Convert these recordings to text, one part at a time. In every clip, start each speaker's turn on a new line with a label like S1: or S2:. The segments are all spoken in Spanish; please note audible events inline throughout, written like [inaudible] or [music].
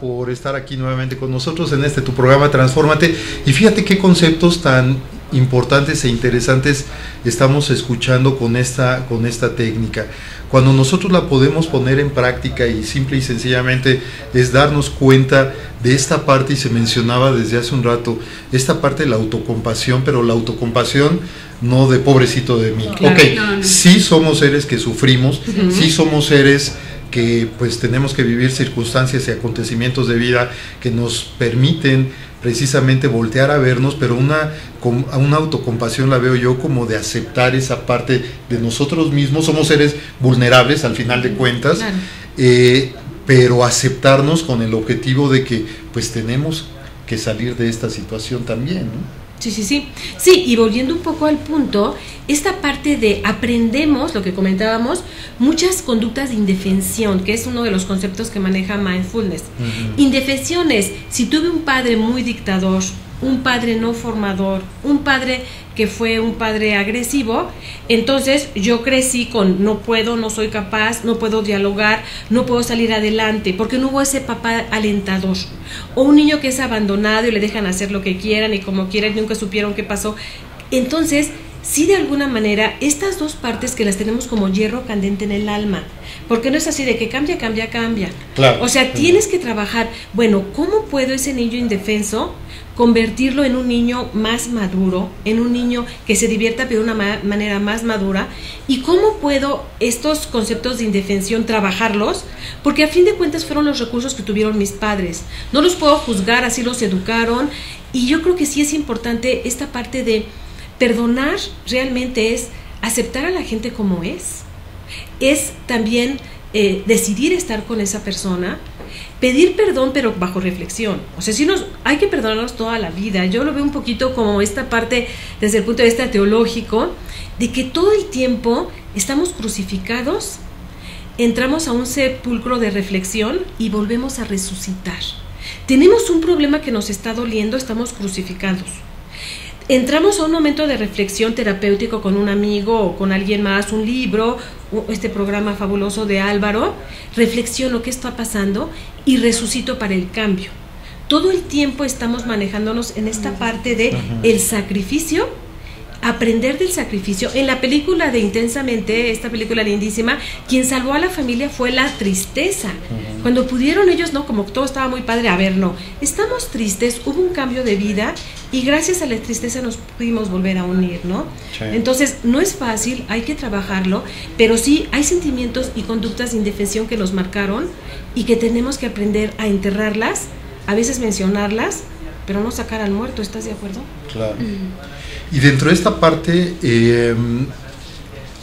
S1: por estar aquí nuevamente con nosotros en este tu programa Transfórmate. Y fíjate qué conceptos tan importantes e interesantes estamos escuchando con esta, con esta técnica. Cuando nosotros la podemos poner en práctica y simple y sencillamente es darnos cuenta de esta parte, y se mencionaba desde hace un rato, esta parte de la autocompasión, pero la autocompasión no de pobrecito de mí. ok, sí somos seres que sufrimos, sí somos seres que pues tenemos que vivir circunstancias y acontecimientos de vida que nos permiten precisamente voltear a vernos, pero una, una autocompasión la veo yo como de aceptar esa parte de nosotros mismos, somos seres vulnerables al final de cuentas, eh, pero aceptarnos con el objetivo de que pues tenemos que salir de esta situación también. ¿no?
S2: Sí, sí, sí. Sí, y volviendo un poco al punto, esta parte de aprendemos, lo que comentábamos, muchas conductas de indefensión, que es uno de los conceptos que maneja mindfulness. Indefensión es, si tuve un padre muy dictador, un padre no formador, un padre que fue un padre agresivo, entonces yo crecí con no puedo, no soy capaz, no puedo dialogar, no puedo salir adelante, porque no hubo ese papá alentador. O un niño que es abandonado y le dejan hacer lo que quieran y como quieran, nunca supieron qué pasó. Entonces, sí de alguna manera, estas dos partes que las tenemos como hierro candente en el alma, porque no es así de que cambia, cambia, cambia. O sea, tienes que trabajar, bueno, ¿cómo puedo ese niño indefenso convertirlo en un niño más maduro, en un niño que se divierta de una manera más madura? ¿Y cómo puedo estos conceptos de indefensión trabajarlos? Porque a fin de cuentas fueron los recursos que tuvieron mis padres. No los puedo juzgar, así los educaron. Y yo creo que sí es importante esta parte de Perdonar realmente es aceptar a la gente como es, es también eh, decidir estar con esa persona, pedir perdón pero bajo reflexión. O sea, si nos, hay que perdonarnos toda la vida. Yo lo veo un poquito como esta parte desde el punto de vista teológico, de que todo el tiempo estamos crucificados, entramos a un sepulcro de reflexión y volvemos a resucitar. Tenemos un problema que nos está doliendo, estamos crucificados entramos a un momento de reflexión terapéutico con un amigo o con alguien más, un libro, este programa fabuloso de Álvaro, reflexiono qué está pasando y resucito para el cambio. Todo el tiempo estamos manejándonos en esta parte de el sacrificio aprender del sacrificio. En la película de Intensamente, esta película lindísima, quien salvó a la familia fue la tristeza. Cuando pudieron ellos, no, como todo estaba muy padre, a ver, no, estamos tristes, hubo un cambio de vida y gracias a la tristeza nos pudimos volver a unir, ¿no? Entonces, no es fácil, hay que trabajarlo, pero sí hay sentimientos y conductas de indefensión que nos marcaron y que tenemos que aprender a enterrarlas, a veces mencionarlas, pero no sacar al muerto, ¿estás de acuerdo?
S1: Claro. Mm. Y dentro de esta parte em,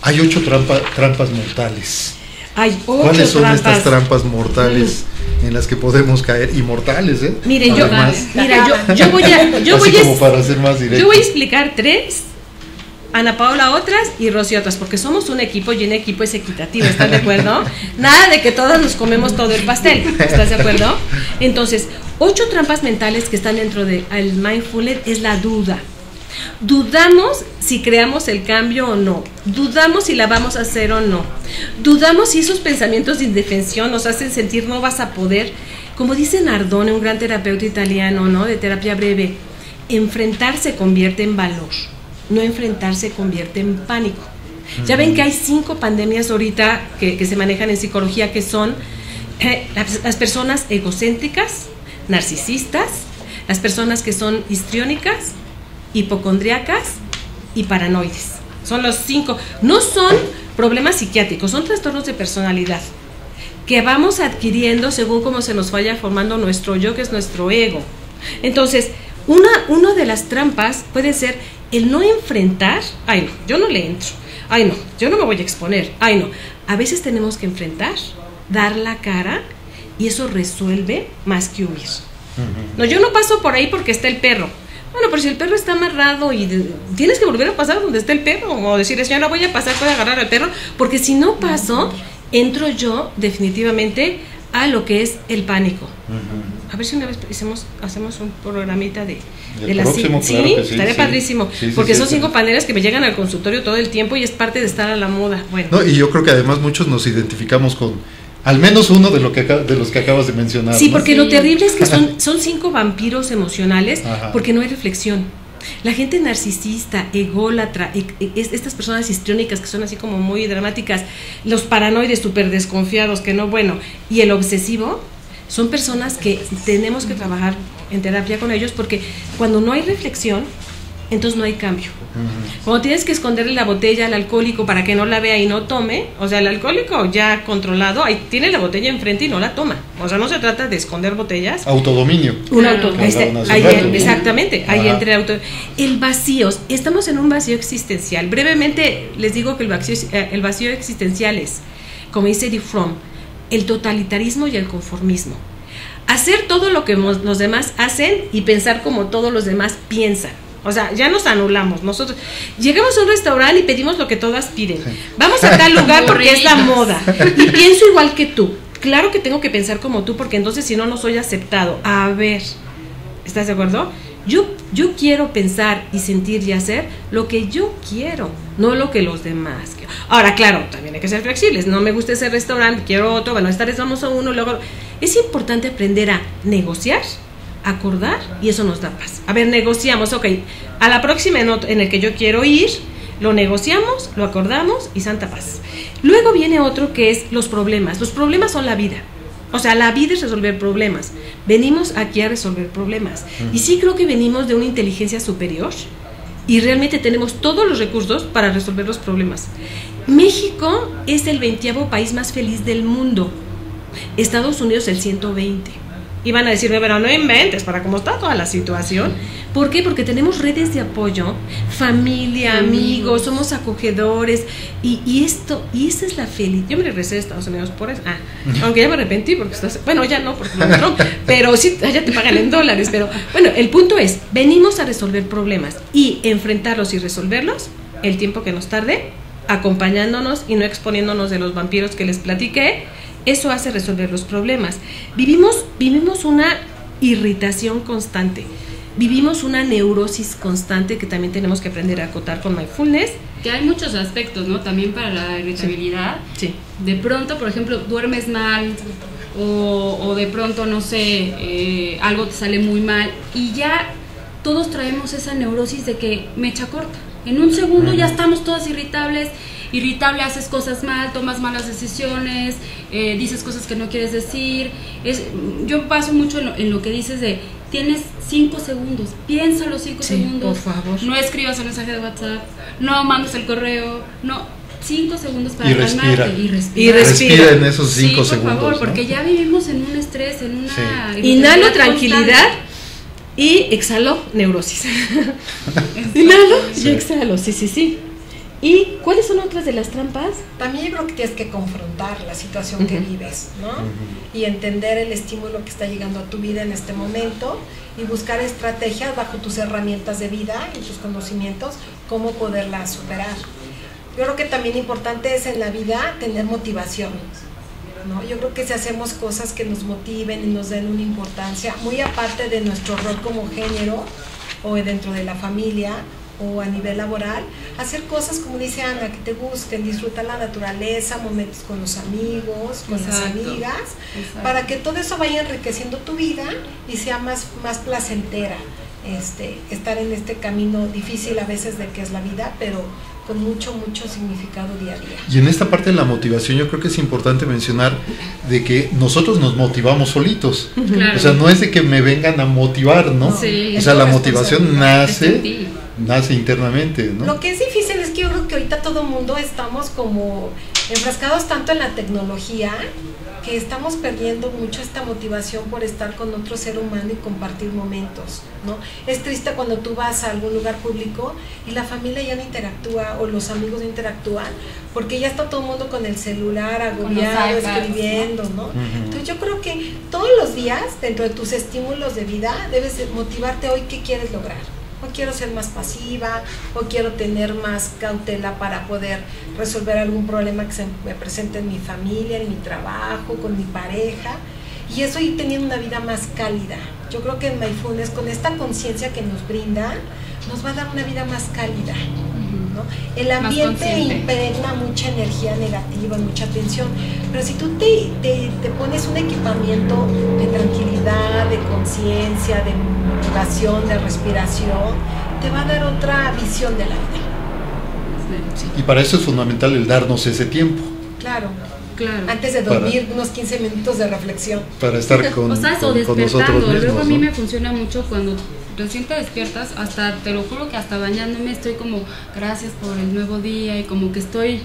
S1: hay ocho trampas mortales.
S2: Hay ocho
S1: ¿Cuáles son estas trampas mortales en las que podemos caer? Inmortales, ¿eh?
S2: Miren, yo, mira, yo, voy a, yo voy
S1: a,
S2: yo voy a explicar tres, Ana Paula otras y Rosy otras, porque somos un equipo y un equipo es equitativo, ¿están de acuerdo? [laughs] Nada de que todas nos comemos todo el pastel, ¿estás de acuerdo? [laughs] Entonces, ocho trampas mentales que están dentro del de, mindfulness es la duda Dudamos si creamos el cambio o no. Dudamos si la vamos a hacer o no. Dudamos si esos pensamientos de indefensión nos hacen sentir no vas a poder. Como dice Nardone, un gran terapeuta italiano, ¿no? De terapia breve, enfrentar se convierte en valor. No enfrentar se convierte en pánico. Ya ven que hay cinco pandemias ahorita que, se manejan en psicología que son eh, las personas egocéntricas, narcisistas, las personas que son histriónicas, hipocondriacas y paranoides. Son los cinco. No son problemas psiquiátricos, son trastornos de personalidad que vamos adquiriendo según cómo se nos vaya formando nuestro yo, que es nuestro ego. Entonces, una, una de las trampas puede ser el no enfrentar, ay no, yo no le entro, ay no, yo no me voy a exponer, ay no. A veces tenemos que enfrentar, dar la cara y eso resuelve más que huir. No, yo no paso por ahí porque está el perro Bueno, pero si el perro está amarrado y tienes que volver a pasar donde está el perro, o decir, señora, voy a pasar, voy a agarrar al perro, porque si no paso, entro yo definitivamente a lo que es el pánico. A ver si una vez hacemos, hacemos un programita de,
S1: de las cinco. Sí,
S2: estaría padrísimo. porque son cinco paneles que me llegan al consultorio todo el tiempo y es parte de estar a la moda. Bueno.
S1: y yo creo que además muchos nos identificamos con al menos uno de, lo que, de los que acabas de mencionar.
S2: Sí, porque lo terrible es que son, [laughs] son cinco vampiros emocionales porque no hay reflexión. La gente narcisista, ególatra, e, e, estas personas histriónicas que son así como muy dramáticas, los paranoides súper desconfiados, que no, bueno, y el obsesivo, son personas que tenemos que trabajar en terapia con ellos porque cuando no hay reflexión, entonces no hay cambio. Cuando tienes que esconderle la botella al alcohólico para que no la vea y no tome, o sea, el alcohólico ya controlado, ahí tiene la botella enfrente y no la toma. O sea, no se trata de esconder botellas.
S1: Autodominio.
S2: Un autodominio. exactamente, ahí entre el auto. El vacío, estamos en un vacío existencial. Brevemente les digo que el vacío, eh, el vacío existencial es, como dice Eddie Fromm, el totalitarismo y el conformismo. Hacer todo lo que los demás hacen y pensar como todos los demás piensan. O sea, ya nos anulamos. Nosotros llegamos a un restaurante y pedimos lo que todas piden. Vamos a tal [laughs] lugar porque es la moda. Y pienso igual que tú. Claro que tengo que pensar como tú porque entonces si no, no soy aceptado. A ver, ¿estás de acuerdo? Yo, yo quiero pensar y sentir y hacer lo que yo quiero, no lo que los demás quieren. Ahora, claro, también hay que ser flexibles. No me gusta ese restaurante, quiero otro. Bueno, esta vez vamos a uno, luego... Es importante aprender a negociar acordar y eso nos da paz. A ver, negociamos, ok, a la próxima en, el que yo quiero ir, lo negociamos, lo acordamos y santa paz. Luego viene otro que es los problemas. Los problemas son la vida. O sea, la vida es resolver problemas. Venimos aquí a resolver problemas. Y sí creo que venimos de una inteligencia superior y realmente tenemos todos los recursos para resolver los problemas. México es el 20 país más feliz del mundo. Estados Unidos el 120 iban a decirme, pero no inventes, para cómo está toda la situación. ¿Por qué? Porque tenemos redes de apoyo, familia, amigos, somos acogedores y, esto, y esa es la felicidad. Yo me regresé a Estados Unidos por eso, ah, aunque ya me arrepentí porque estás, bueno, ya no, porque no, pero sí, ya te pagan en dólares, pero bueno, el punto es, venimos a resolver problemas y enfrentarlos y resolverlos el tiempo que nos tarde, acompañándonos y no exponiéndonos de los vampiros que les platiqué, eso hace resolver los problemas. Vivimos, vivimos una irritación constante. Vivimos una neurosis constante que también tenemos que aprender a acotar con mindfulness.
S3: Que hay muchos aspectos, ¿no? También para la irritabilidad.
S2: Sí.
S3: De pronto, por ejemplo, duermes mal o, de pronto, no sé, eh, algo te sale muy mal y ya todos traemos esa neurosis de que me echa corta. En un segundo ya estamos todas irritables irritable, haces cosas mal, tomas malas decisiones, eh, dices cosas que no quieres decir. Es, yo paso mucho en lo, que dices de, tienes cinco segundos, piensa los cinco segundos.
S2: Por favor.
S3: No escribas un mensaje de WhatsApp, no mandes el correo, no, cinco segundos para
S1: y
S3: calmarte
S1: y respira. Y respira. en esos cinco
S3: sí, por
S1: segundos.
S3: favor, porque ya vivimos en un estrés, en una.
S2: Inhalo tranquilidad y exhalo neurosis. [laughs] Inhalo y exhalo, sí, sí, sí. ¿Y cuáles son otras de las trampas?
S4: También yo creo que tienes que confrontar la situación que vives, ¿no? Y entender el estímulo que está llegando a tu vida en este momento y buscar estrategias bajo tus herramientas de vida y tus conocimientos, cómo poderla superar. Yo creo que también importante es en la vida tener motivación. ¿no? Yo creo que si hacemos cosas que nos motiven y nos den una importancia, muy aparte de nuestro rol como género o dentro de la familia, o a nivel laboral, hacer cosas como dice Ana, que te gusten, disfrutar la naturaleza, momentos con los amigos, con las amigas, para que todo eso vaya enriqueciendo tu vida y sea más, más placentera. Este, estar en este camino difícil a veces de que es la vida, pero con mucho, mucho significado día a día.
S1: Y en esta parte de la motivación yo creo que es importante mencionar de que nosotros nos motivamos solitos. O sea, no es de que me vengan a motivar, ¿no? o sea, la motivación nace nace internamente, ¿no?
S4: Lo que es difícil es que yo creo que ahorita todo el mundo estamos como enfrascados tanto en la tecnología que estamos perdiendo mucho esta motivación por estar con otro ser humano y compartir momentos, ¿no? Es triste cuando tú vas a algún lugar público y la familia ya no interactúa o los amigos no interactúan porque ya está todo el mundo con el celular agobiado, escribiendo, ¿no? Entonces yo creo que todos los días dentro de tus estímulos de vida debes motivarte hoy qué quieres lograr quiero ser más pasiva o quiero tener más cautela para poder resolver algún problema que se me presente en mi familia, en mi trabajo, con mi pareja. Y eso y teniendo una vida más cálida. Yo creo que en Mindfulness, con esta conciencia que nos brinda, nos va a dar una vida más cálida. El ambiente impregna mucha energía negativa, mucha tensión, pero si tú te, te, pones un equipamiento de tranquilidad, de conciencia, de motivación, de respiración, te va a dar otra visión de la vida.
S1: Y para eso es fundamental el darnos ese tiempo.
S4: Claro. Claro. Antes de dormir, unos 15 minutos de reflexión.
S1: Para estar con, [laughs] o sea, con, con nosotros mismos.
S3: Luego a mí me funciona mucho cuando recién te despiertas, hasta te lo juro que hasta bañándome estoy como gracias por el nuevo día y como que estoy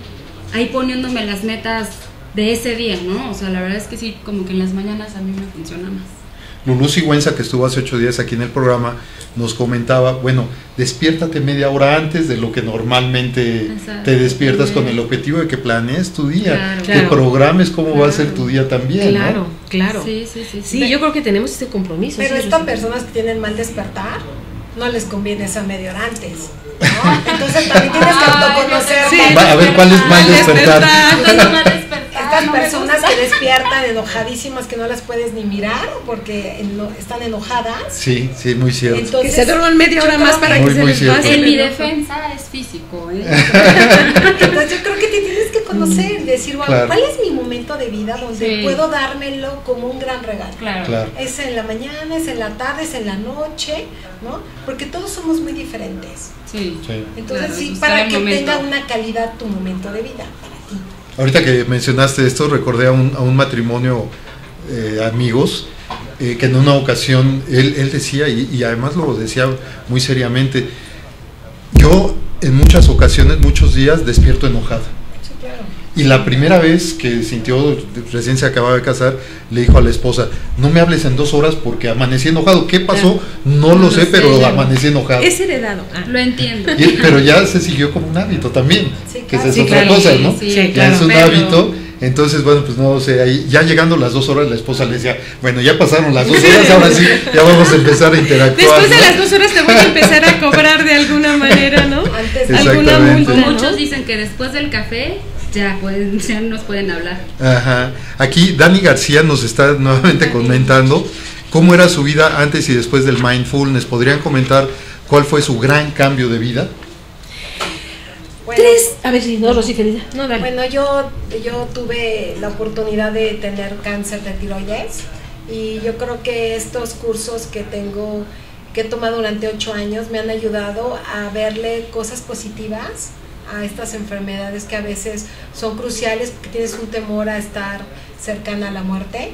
S3: ahí poniéndome las metas de ese día, ¿no? O sea, la verdad es que sí, como que en las mañanas a mí me funciona más.
S1: Lulú Sigüenza, que estuvo hace ocho días aquí en el programa, nos comentaba, bueno, despiértate media hora antes de lo que normalmente te despiertas con el objetivo de que planees tu día, que programes cómo va a ser tu día también.
S2: Claro, claro. Sí, sí, sí, sí. yo creo que tenemos ese compromiso.
S4: Pero estas personas que tienen mal despertar, no les conviene esa media hora antes. ¿no? Entonces también tienes que autoconocer.
S1: a ver cuál es mal despertar.
S4: Estas personas que despiertan enojadísimas que no las puedes ni mirar porque están enojadas.
S1: Sí, sí, muy cierto.
S2: Entonces, que se duerman media hora más para que se les pase.
S3: En mi defensa es físico. ¿eh? [laughs]
S4: Entonces yo creo que te tienes que conocer, decir, ¿cuál es mi momento de vida donde puedo dármelo como un gran regalo?
S3: Claro.
S4: Es en la mañana, es en la tarde, es en la noche, ¿no? Porque todos somos muy diferentes.
S3: Sí.
S4: Entonces sí, para que tenga una calidad tu momento de vida.
S1: Ahorita que mencionaste esto, recordé a un, a un matrimonio eh, amigos eh, que en una ocasión él, él decía, y, además lo decía muy seriamente, yo en muchas ocasiones, muchos días, despierto enojado. Y la primera vez que sintió, recién se acababa de casar, le dijo a la esposa, no me hables en dos horas porque amanecí enojado. ¿Qué pasó? No, lo, sé, pero amanecí enojado.
S2: Es heredado.
S3: Ah. Lo entiendo.
S1: pero ya se siguió como un hábito también, que es otra cosa, ¿no? ya es un hábito. Entonces, bueno, pues no sé, ahí ya llegando las dos horas, la esposa le decía, bueno, ya pasaron las dos horas, ahora sí, ya vamos a empezar a interactuar.
S2: Después de las dos horas te voy a empezar a cobrar de alguna manera, ¿no?
S3: Antes, [laughs] alguna multa. Muchos dicen que después del café ya, pueden, [laughs] ya nos pueden hablar.
S1: Ajá. Aquí Dani García nos está nuevamente comentando cómo era su vida antes y después del mindfulness. ¿Podrían comentar cuál fue su gran cambio de vida?
S2: Tres. A ver si no, Rosy,
S4: No, Bueno, yo, yo tuve la oportunidad de tener cáncer de tiroides y yo creo que estos cursos que tengo, que he tomado durante ocho años, me han ayudado a verle cosas positivas a estas enfermedades que a veces son cruciales porque tienes un temor a estar cercana a la muerte,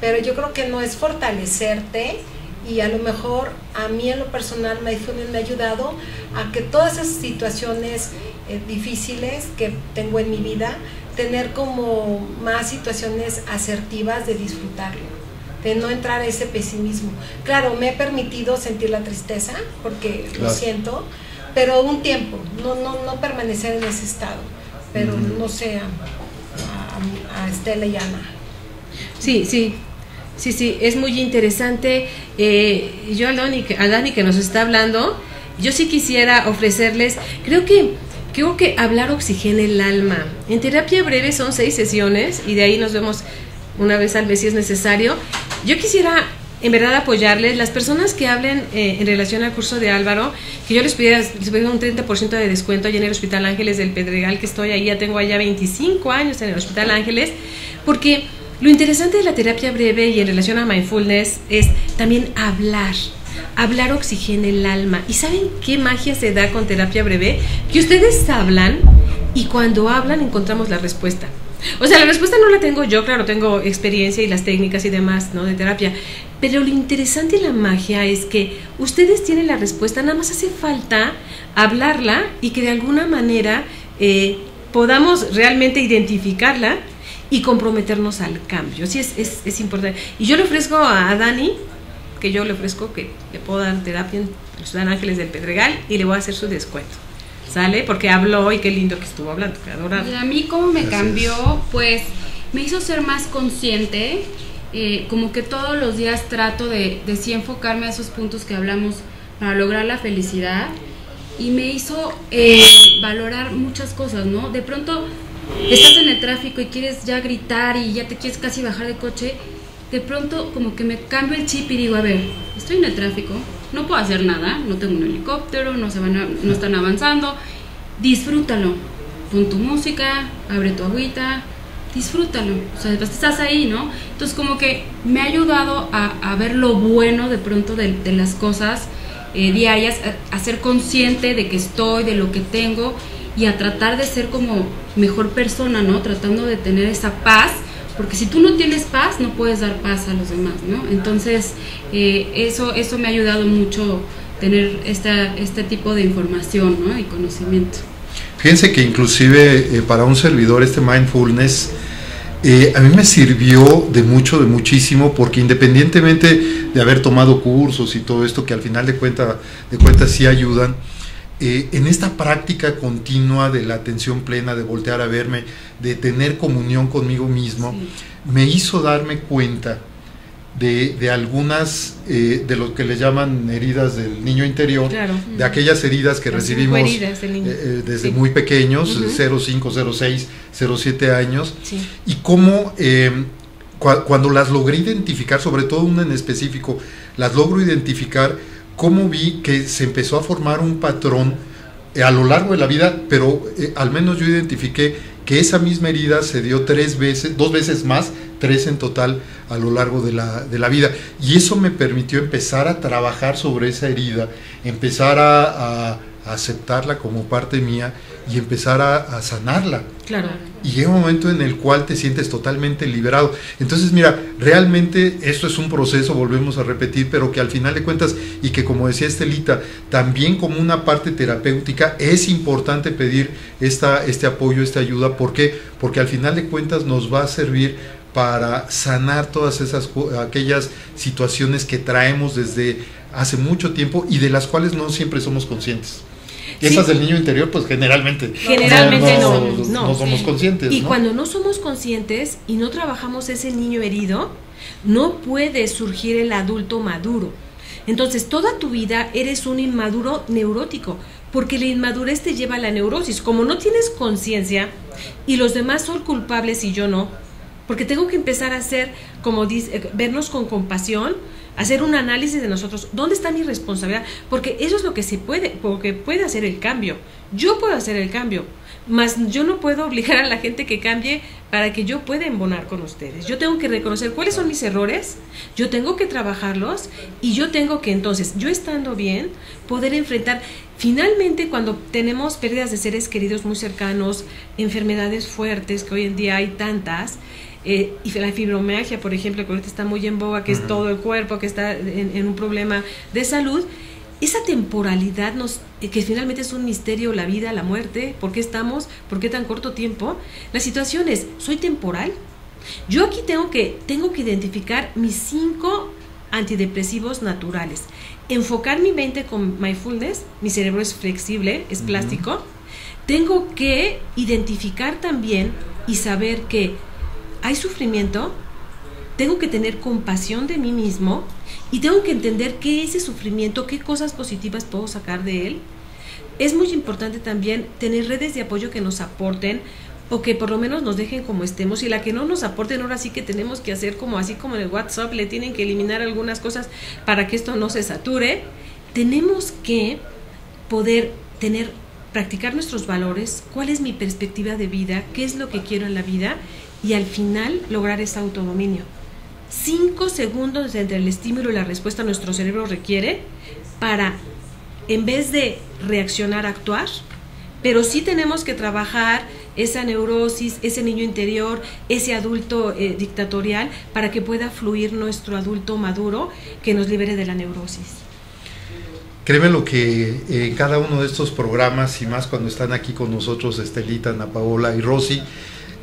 S4: pero yo creo que no es fortalecerte y a lo mejor a mí en lo personal Mindfulness me ha ayudado a que todas esas situaciones eh, difíciles que tengo en mi vida, tener como más situaciones asertivas de disfrutarlo de no entrar a ese pesimismo. Claro, me he permitido sentir la tristeza porque lo siento, pero un tiempo, no, no, no permanecer en ese estado, pero no sé, a, Estela y Ana.
S2: Sí, sí, sí, sí, es muy interesante. Eh, yo a Dani, a Dani que nos está hablando, yo sí quisiera ofrecerles, creo que creo que hablar oxigena el alma. En terapia breve son seis sesiones y de ahí nos vemos una vez al mes si es necesario. Yo quisiera en verdad apoyarles. Las personas que hablen eh, en relación al curso de Álvaro, que yo les pidiera, les un 30% de descuento allá en el Hospital Ángeles del Pedregal, que estoy ahí, ya tengo allá 25 años en el Hospital Ángeles, porque lo interesante de la terapia breve y en relación a mindfulness es también hablar. Hablar oxigena el alma. ¿Y saben qué magia se da con terapia breve? Que ustedes hablan y cuando hablan encontramos la respuesta. O sea, la respuesta no la tengo yo, claro, tengo experiencia y las técnicas y demás, ¿no? De terapia. Pero lo interesante y la magia es que ustedes tienen la respuesta, nada más hace falta hablarla y que de alguna manera eh, podamos realmente identificarla y comprometernos al cambio. Sí, es, es, importante. Y yo le ofrezco a Dani, que yo le ofrezco que le puedo dar terapia en los Ángeles del Pedregal y le voy a hacer su descuento. ¿Sale? Porque habló y qué lindo que estuvo hablando, que adorado.
S3: Y a mí cómo me cambió, pues me hizo ser más consciente, eh, como que todos los días trato de, de sí enfocarme a esos puntos que hablamos para lograr la felicidad y me hizo eh, valorar muchas cosas, ¿no? De pronto estás en el tráfico y quieres ya gritar y ya te quieres casi bajar de coche, de pronto como que me cambio el chip y digo, a ver, estoy en el tráfico, no puedo hacer nada, no tengo un helicóptero, no, se van no están avanzando, disfrútalo, pon tu música, abre tu agüita, disfrútalo, o sea, estás ahí, ¿no? Entonces como que me ha ayudado a, ver lo bueno de pronto de, las cosas eh, diarias, a, ser consciente de que estoy, de lo que tengo y a tratar de ser como mejor persona, ¿no? Tratando de tener esa paz, porque si tú no tienes paz, no puedes dar paz a los demás, ¿no? Entonces, eh, eso, eso me ha ayudado mucho tener esta, este tipo de información, ¿no? Y conocimiento.
S1: Fíjense que inclusive eh, para un servidor este mindfulness eh, a mí me sirvió de mucho, de muchísimo, porque independientemente de haber tomado cursos y todo esto, que al final de, cuenta, de cuentas sí ayudan, eh, en esta práctica continua de la atención plena, de voltear a verme, de tener comunión conmigo mismo, me hizo darme cuenta de, algunas, eh, de lo que le llaman heridas del niño interior, de aquellas heridas que recibimos eh, desde muy pequeños, 0, 5, 0, 6, 0, 7 años, y cómo cuando las logré identificar, sobre todo una en específico, las logro identificar, cómo vi que se empezó a formar un patrón eh, a lo largo de la vida, pero eh, al menos yo identifiqué que esa misma herida se dio tres veces, dos veces más, tres en total a lo largo de la, de la vida. Y eso me permitió empezar a trabajar sobre esa herida, empezar a aceptarla como parte mía y empezar a, sanarla.
S2: Claro.
S1: Y llega un momento en el cual te sientes totalmente liberado. Entonces, mira, realmente esto es un proceso, volvemos a repetir, pero que al final de cuentas, y que como decía Estelita, también como una parte terapéutica, es importante pedir esta, este apoyo, esta ayuda. ¿Por qué? Porque al final de cuentas nos va a servir para sanar todas esas aquellas situaciones que traemos desde hace mucho tiempo y de las cuales no siempre somos conscientes. Esas del niño interior, pues generalmente,
S2: generalmente no,
S1: no, somos conscientes.
S2: Y cuando no somos conscientes y no trabajamos ese niño herido, no puede surgir el adulto maduro. Entonces, toda tu vida eres un inmaduro neurótico, porque la inmadurez te lleva a la neurosis. Como no tienes conciencia y los demás son culpables y yo no, porque tengo que empezar a hacer, como dice, vernos con compasión, hacer un análisis de nosotros, ¿dónde está mi responsabilidad? Porque eso es lo que se puede, porque puede hacer el cambio. Yo puedo hacer el cambio, mas yo no puedo obligar a la gente que cambie para que yo pueda embonar con ustedes. Yo tengo que reconocer cuáles son mis errores, yo tengo que trabajarlos y yo tengo que entonces, yo estando bien, poder enfrentar finalmente cuando tenemos pérdidas de seres queridos muy cercanos, enfermedades fuertes que hoy en día hay tantas, eh, y la fibromialgia, por ejemplo, que ahorita está muy en boga, que es todo el cuerpo, que está en, un problema de salud, esa temporalidad nos, eh, que finalmente es un misterio, la vida, la muerte, ¿por qué estamos? ¿Por qué tan corto tiempo? La situación es, ¿soy temporal? Yo aquí tengo que, tengo que identificar mis cinco antidepresivos naturales. Enfocar mi mente con mindfulness, mi cerebro es flexible, es plástico. Tengo que identificar también y saber que hay sufrimiento, tengo que tener compasión de mí mismo y tengo que entender qué es ese sufrimiento, qué cosas positivas puedo sacar de él. Es muy importante también tener redes de apoyo que nos aporten o que por lo menos nos dejen como estemos y la que no nos aporten ahora sí que tenemos que hacer como así como en el WhatsApp le tienen que eliminar algunas cosas para que esto no se sature. Tenemos que poder tener practicar nuestros valores, cuál es mi perspectiva de vida, qué es lo que quiero en la vida y al final lograr ese autodominio. Cinco segundos entre el estímulo y la respuesta nuestro cerebro requiere para, en vez de reaccionar, actuar, pero sí tenemos que trabajar esa neurosis, ese niño interior, ese adulto eh, dictatorial, para que pueda fluir nuestro adulto maduro que nos libere de la neurosis.
S1: Créeme lo que en cada uno de estos programas, y más cuando están aquí con nosotros Estelita, Ana Paola y Rosy,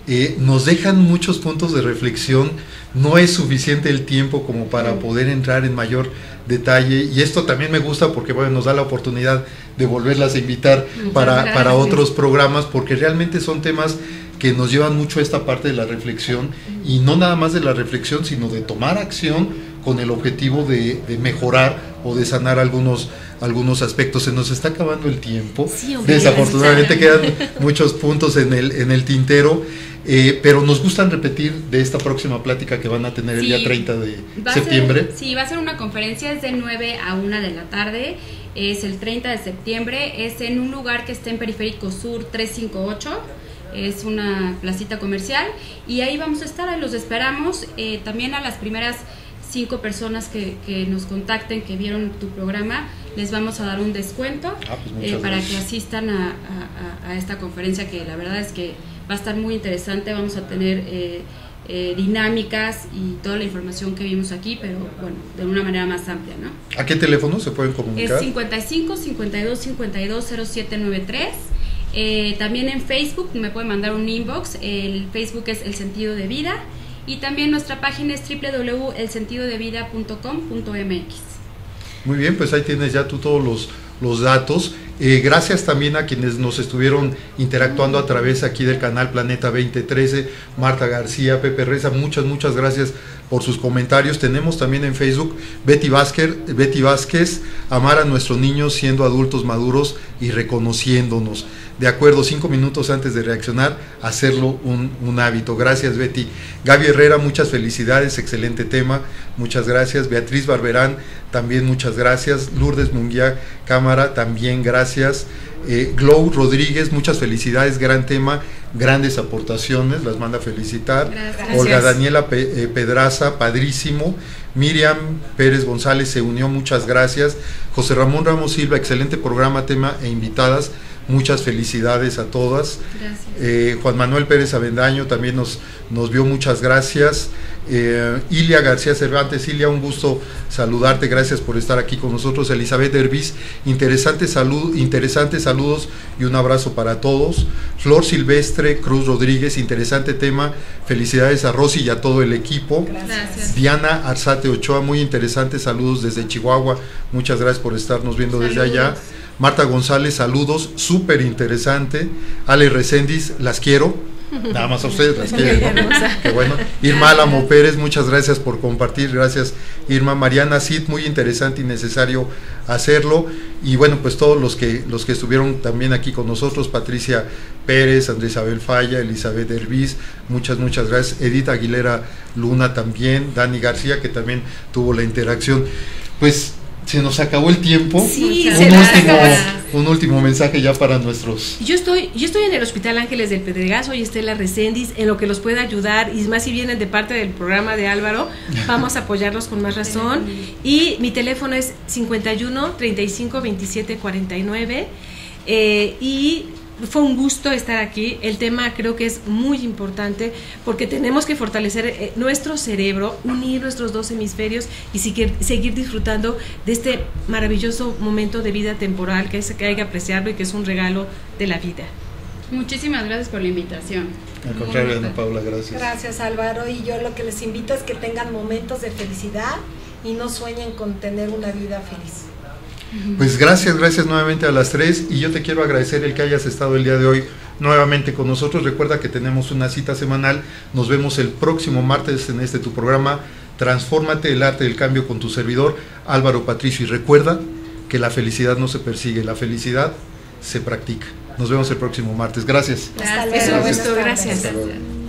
S1: eh, nos dejan muchos puntos de reflexión. No es suficiente el tiempo como para poder entrar en mayor detalle. Y esto también me gusta porque bueno, nos da la oportunidad de volverlas a invitar para, para, otros programas, porque realmente son temas que nos llevan mucho a esta parte de la reflexión. Y no nada más de la reflexión, sino de tomar acción con el objetivo de, de mejorar o de sanar algunos algunos aspectos. Se nos está acabando el tiempo.
S2: Sí, hombre,
S1: Desafortunadamente quedan muchos puntos en el, en el tintero. Eh, pero nos gustan repetir de esta próxima plática que van a tener el día 30 de septiembre.
S3: ser- sí, va a ser una conferencia, es de 9 a 1 de la tarde, es el 30 de septiembre, es en un lugar que está en Periférico Sur 358, es una placita comercial y ahí vamos a estar, ahí los esperamos, eh, también a las primeras cinco personas que, que nos contacten, que vieron tu programa, les vamos a dar un descuento
S1: Ah, pues
S3: eh, para que asistan a, a- a- a esta conferencia que la verdad es que va a estar muy interesante, vamos a tener eh, eh, dinámicas y toda la información que vimos aquí, pero bueno, de una manera más amplia, ¿no?
S1: ¿A qué teléfono se pueden
S3: Es
S1: comunicar?
S3: 55 52 52 0793. Eh, también en Facebook me pueden mandar un inbox. El Facebook es El Sentido de Vida. Y también nuestra página es www.elsentidodevida.com.mx.
S1: Muy bien, pues ahí tienes ya tú todos los, los datos. Eh, gracias también a quienes nos estuvieron interactuando a través aquí del canal Planeta 2013, Marta García, Pepe Reza, muchas, muchas gracias por sus comentarios. Tenemos también en Facebook Betty Vázquez, amar a nuestros niños siendo adultos maduros y reconociéndonos. De acuerdo, cinco minutos antes de reaccionar, hacerlo un, un hábito. Gracias, Betty. Gaby Herrera, muchas felicidades, excelente tema. Muchas gracias. Beatriz Barberán, también muchas gracias. Lourdes Munguía Cámara, también gracias. Eh, Glow Rodríguez, muchas felicidades, gran tema, grandes aportaciones, las manda a felicitar.
S3: Gracias.
S1: Olga. Daniela Pe- eh, Pedraza, padrísimo. Miriam Pérez González se unió, muchas gracias. José Ramón Ramos Silva, excelente programa, tema e invitadas. Muchas felicidades a todas. Eh, Juan Manuel Pérez Avendaño también nos, nos vio, muchas gracias. Eh, Ilia García Cervantes, Ilia, un gusto saludarte, gracias por estar aquí con nosotros. Elizabeth interesante salud, interesantes saludos y un abrazo para todos. Flor Silvestre Cruz Rodríguez, interesante tema. Felicidades a Rosy y a todo el equipo.
S3: Gracias.
S1: Diana Arzate Ochoa, muy interesante, saludos desde Chihuahua, muchas gracias por estarnos viendo desde allá. Marta González, saludos, súper interesante. Ale Recendis, las quiero. [laughs] Nada más a ustedes las quiero. ¿no? Qué bueno. Irma Álamo Pérez, muchas gracias por compartir. Gracias, Irma. Mariana Cid, muy interesante y necesario hacerlo. Y bueno, pues todos los que, los que estuvieron también aquí con nosotros, Patricia Pérez, Andrés Abel Falla, Elizabeth Herbiz, muchas, muchas gracias. Edith Aguilera Luna también, Dani García, que también tuvo la interacción. Pues se nos acabó el tiempo.
S2: Sí, se
S1: un, último, un último mensaje ya para nuestros.
S2: Yo estoy, yo estoy en el Hospital Ángeles del Pedregazo y Estela Recendis, en lo que los pueda ayudar, y más si vienen de parte del programa de Álvaro, vamos a apoyarlos con más razón. Y mi teléfono es 51 35 27 49. eh, y fue un gusto estar aquí. El tema creo que es muy importante porque tenemos que fortalecer eh, nuestro cerebro, unir nuestros dos hemisferios y seguir, seguir disfrutando de este maravilloso momento de vida temporal que, es, que hay que apreciarlo y que es un regalo de la vida.
S3: Muchísimas gracias por la invitación.
S1: Al contrario, Ana Paula, gracias.
S4: Gracias Álvaro y yo lo que les invito es que tengan momentos de felicidad y no sueñen con tener una vida feliz.
S1: Pues gracias, gracias nuevamente a las tres y yo te quiero agradecer el que hayas estado el día de hoy nuevamente con nosotros. Recuerda que tenemos una cita semanal. Nos vemos el próximo martes en este tu programa. Transfórmate el arte del cambio con tu servidor Álvaro Patricio y recuerda que la felicidad no se persigue, la felicidad se practica. Nos vemos el próximo martes. Gracias.
S4: Hasta
S3: Gracias.
S2: gracias.
S1: Hasta luego.